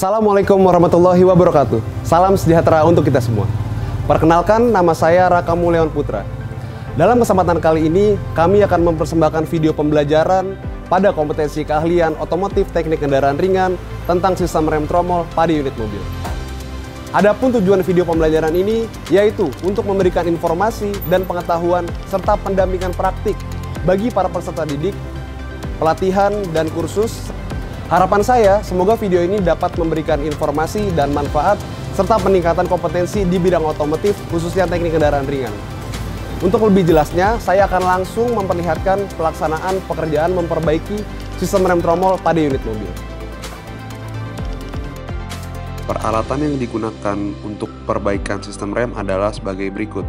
Assalamualaikum warahmatullahi wabarakatuh. Salam sejahtera untuk kita semua. Perkenalkan, nama saya Raka Mulyawan Putra. Dalam kesempatan kali ini, kami akan mempersembahkan video pembelajaran pada kompetensi keahlian otomotif teknik kendaraan ringan tentang sistem rem tromol pada unit mobil. Adapun tujuan video pembelajaran ini yaitu untuk memberikan informasi dan pengetahuan serta pendampingan praktik bagi para peserta didik, pelatihan, dan kursus. Harapan saya, semoga video ini dapat memberikan informasi dan manfaat serta peningkatan kompetensi di bidang otomotif, khususnya teknik kendaraan ringan. Untuk lebih jelasnya, saya akan langsung memperlihatkan pelaksanaan pekerjaan memperbaiki sistem rem tromol pada unit mobil. Peralatan yang digunakan untuk perbaikan sistem rem adalah sebagai berikut.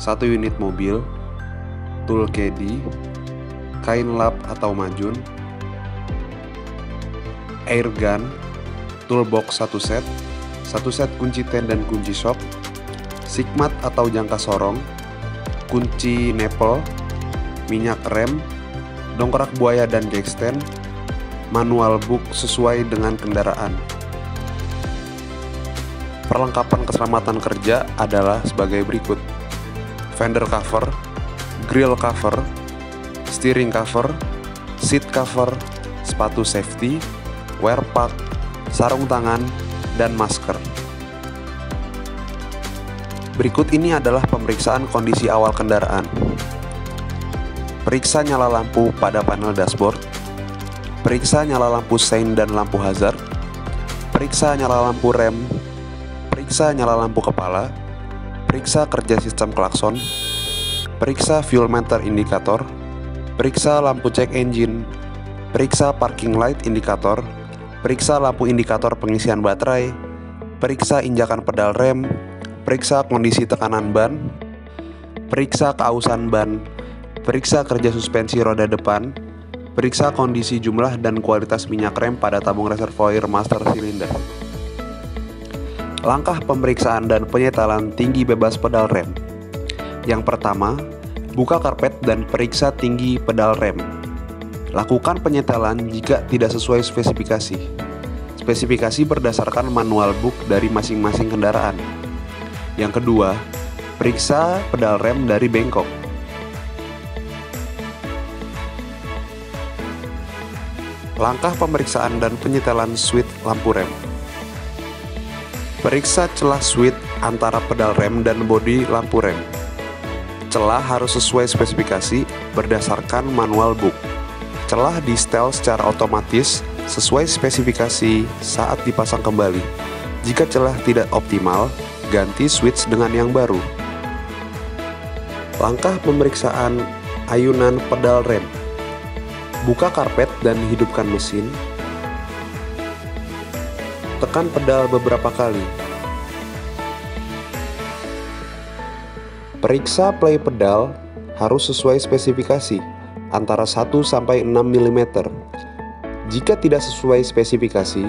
Satu unit mobil, tool caddy, kain lap atau majun, air gun, toolbox satu set, satu set kunci ten dan kunci shock, sigmat atau jangka sorong, kunci nepel, minyak rem, dongkrak buaya dan jackstand, manual book sesuai dengan kendaraan. Perlengkapan keselamatan kerja adalah sebagai berikut. Fender cover, grill cover, steering cover, seat cover, sepatu safety, wear pack, sarung tangan, dan masker. Berikut ini adalah pemeriksaan kondisi awal kendaraan. Periksa nyala lampu pada panel dashboard. Periksa nyala lampu sein dan lampu hazard. Periksa nyala lampu rem. Periksa nyala lampu kepala. Periksa kerja sistem klakson. Periksa fuel meter indikator. Periksa lampu cek engine. Periksa parking light indikator. Periksa lampu indikator pengisian baterai. Periksa injakan pedal rem. Periksa kondisi tekanan ban. Periksa keausan ban. Periksa kerja suspensi roda depan. Periksa kondisi jumlah dan kualitas minyak rem pada tabung reservoir master silinder. Langkah pemeriksaan dan penyetelan tinggi bebas pedal rem. Yang pertama, buka karpet dan periksa tinggi pedal rem. Lakukan penyetelan jika tidak sesuai spesifikasi. Spesifikasi berdasarkan manual book dari masing-masing kendaraan. Yang kedua, periksa pedal rem dari bengkok. Langkah pemeriksaan dan penyetelan switch lampu rem. Periksa celah switch antara pedal rem dan bodi lampu rem. Celah harus sesuai spesifikasi berdasarkan manual book. Celah di setel secara otomatis sesuai spesifikasi saat dipasang kembali. Jika celah tidak optimal, ganti switch dengan yang baru. Langkah pemeriksaan ayunan pedal rem. Buka karpet dan hidupkan mesin. Tekan pedal beberapa kali. Periksa play pedal harus sesuai spesifikasi antara 1 sampai 6 mm. Jika tidak sesuai spesifikasi,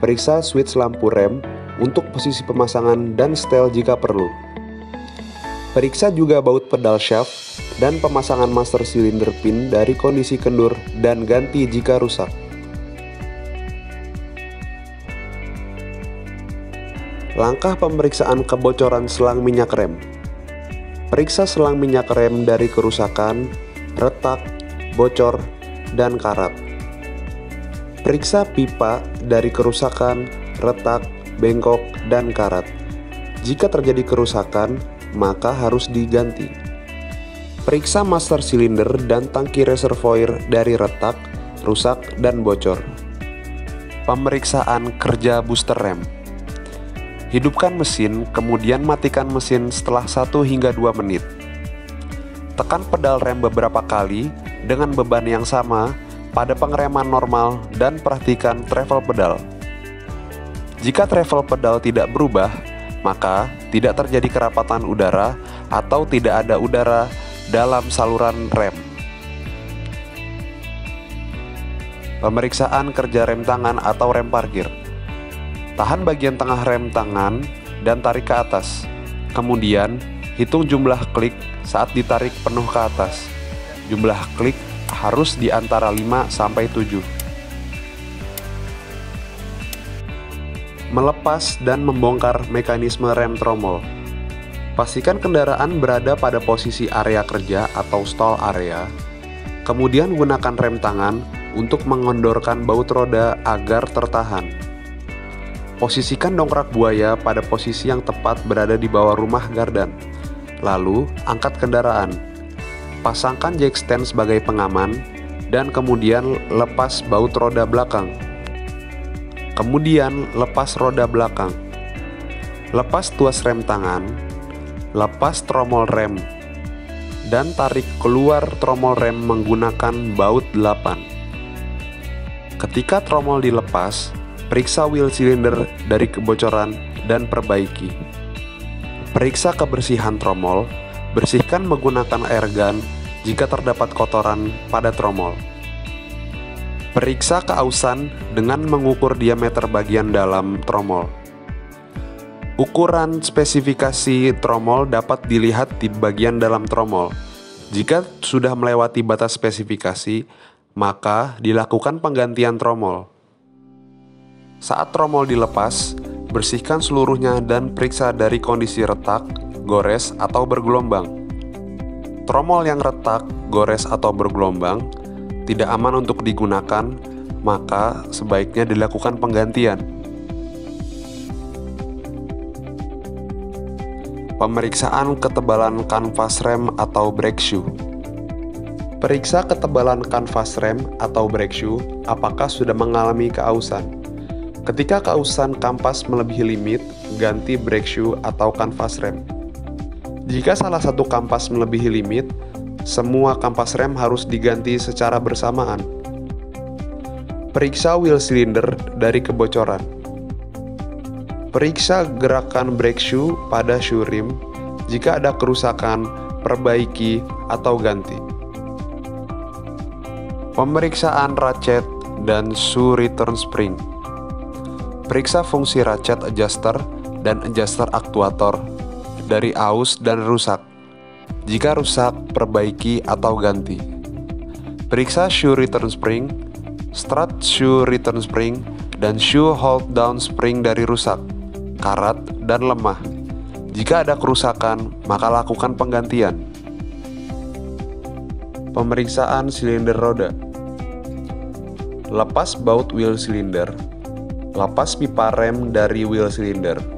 periksa switch lampu rem untuk posisi pemasangan dan setel jika perlu. Periksa juga baut pedal shaft dan pemasangan master cylinder pin dari kondisi kendur dan ganti jika rusak. Langkah pemeriksaan kebocoran selang minyak rem. Periksa selang minyak rem dari kerusakan, retak, bocor, dan karat. Periksa pipa dari kerusakan, retak, bengkok, dan karat. Jika terjadi kerusakan, maka harus diganti. Periksa master silinder dan tangki reservoir dari retak, rusak, dan bocor. Pemeriksaan kerja booster rem. Hidupkan mesin, kemudian matikan mesin setelah 1 hingga 2 menit. Tekan pedal rem beberapa kali dengan beban yang sama pada pengereman normal dan perhatikan travel pedal. Jika travel pedal tidak berubah, maka tidak terjadi kerapatan udara atau tidak ada udara dalam saluran rem. Pemeriksaan kerja rem tangan atau rem parkir. Tahan bagian tengah rem tangan dan tarik ke atas. Kemudian, hitung jumlah klik saat ditarik penuh ke atas. Jumlah klik harus di antara 5 sampai 7. melepas dan membongkar mekanisme rem tromol. Pastikan kendaraan berada pada posisi area kerja atau stall area. Kemudian gunakan rem tangan untuk mengendorkan baut roda agar tertahan. Posisikan dongkrak buaya pada posisi yang tepat berada di bawah rumah gardan. Lalu, angkat kendaraan. Pasangkan jack stand sebagai pengaman dan kemudian lepas baut roda belakang. Kemudian lepas roda belakang. Lepas tuas rem tangan, lepas tromol rem, dan tarik keluar tromol rem menggunakan baut 8. Ketika tromol dilepas, periksa wheel cylinder dari kebocoran dan perbaiki. Periksa kebersihan tromol, bersihkan menggunakan air gun jika terdapat kotoran pada tromol. Periksa keausan dengan mengukur diameter bagian dalam tromol. Ukuran spesifikasi tromol dapat dilihat di bagian dalam tromol. Jika sudah melewati batas spesifikasi, maka dilakukan penggantian tromol. Saat tromol dilepas, bersihkan seluruhnya dan periksa dari kondisi retak, gores, atau bergelombang. Tromol yang retak, gores, atau bergelombang tidak aman untuk digunakan, maka sebaiknya dilakukan penggantian. Pemeriksaan ketebalan kanvas rem atau brake shoe. Periksa ketebalan kanvas rem atau brake shoe apakah sudah mengalami keausan. Ketika keausan kampas melebihi limit, ganti brake shoe atau kanvas rem. Jika salah satu kampas melebihi limit, semua kampas rem harus diganti secara bersamaan. Periksa wheel cylinder dari kebocoran. Periksa gerakan brake shoe pada shoe rim. Jika ada kerusakan, perbaiki atau ganti. Pemeriksaan ratchet dan shoe return spring. Periksa fungsi ratchet adjuster dan adjuster aktuator dari aus dan rusak. Jika rusak, perbaiki atau ganti. Periksa shoe return spring, strut shoe return spring, dan shoe hold down spring dari rusak, karat, dan lemah. Jika ada kerusakan, maka lakukan penggantian. Pemeriksaan silinder roda. Lepas baut wheel cylinder. Lepas pipa rem dari wheel cylinder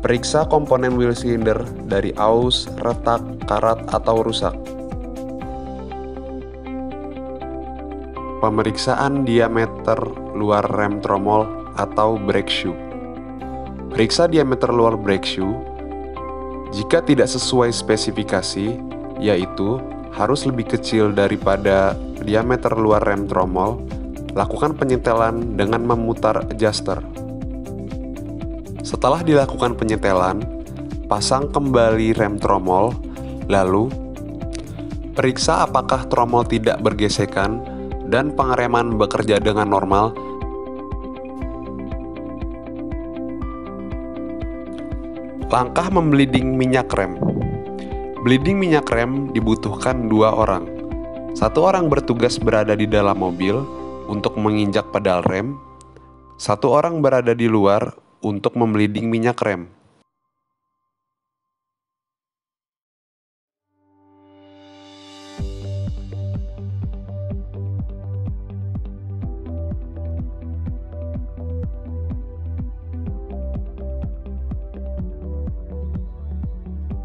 Periksa komponen wheel cylinder dari aus, retak, karat, atau rusak. Pemeriksaan diameter luar rem tromol atau brake shoe. Periksa diameter luar brake shoe. Jika tidak sesuai spesifikasi, yaitu harus lebih kecil daripada diameter luar rem tromol, lakukan penyetelan dengan memutar adjuster. Setelah dilakukan penyetelan, pasang kembali rem tromol, lalu periksa apakah tromol tidak bergesekan dan pengereman bekerja dengan normal. Langkah membleeding minyak rem. Bleeding minyak rem dibutuhkan dua orang. Satu orang bertugas berada di dalam mobil untuk menginjak pedal rem. Satu orang berada di luar untuk membleeding minyak rem.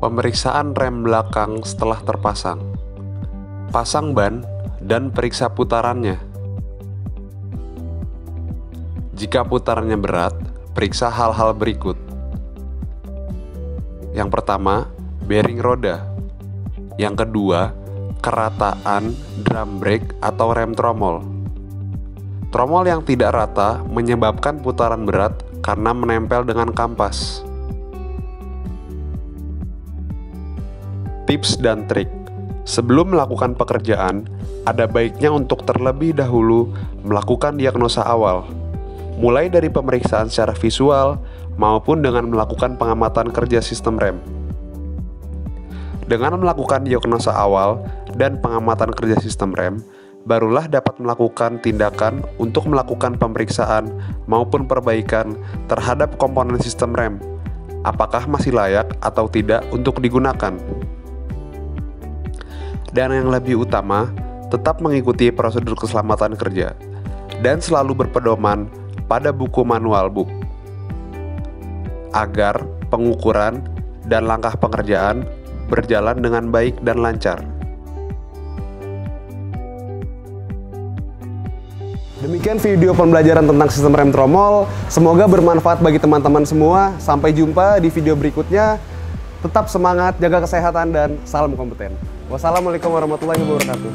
Pemeriksaan rem belakang setelah terpasang. Pasang ban dan periksa putarannya. Jika putarannya berat, periksa hal-hal berikut. Yang pertama, bearing roda. Yang kedua, kerataan drum brake atau rem tromol. Tromol yang tidak rata menyebabkan putaran berat karena menempel dengan kampas. Tips dan trik Sebelum melakukan pekerjaan, ada baiknya untuk terlebih dahulu melakukan diagnosa awal mulai dari pemeriksaan secara visual maupun dengan melakukan pengamatan kerja sistem rem. Dengan melakukan diagnosa awal dan pengamatan kerja sistem rem, barulah dapat melakukan tindakan untuk melakukan pemeriksaan maupun perbaikan terhadap komponen sistem rem. Apakah masih layak atau tidak untuk digunakan? Dan yang lebih utama, tetap mengikuti prosedur keselamatan kerja dan selalu berpedoman pada buku manual book agar pengukuran dan langkah pengerjaan berjalan dengan baik dan lancar. Demikian video pembelajaran tentang sistem rem tromol. Semoga bermanfaat bagi teman-teman semua. Sampai jumpa di video berikutnya. Tetap semangat, jaga kesehatan, dan salam kompeten. Wassalamualaikum warahmatullahi wabarakatuh.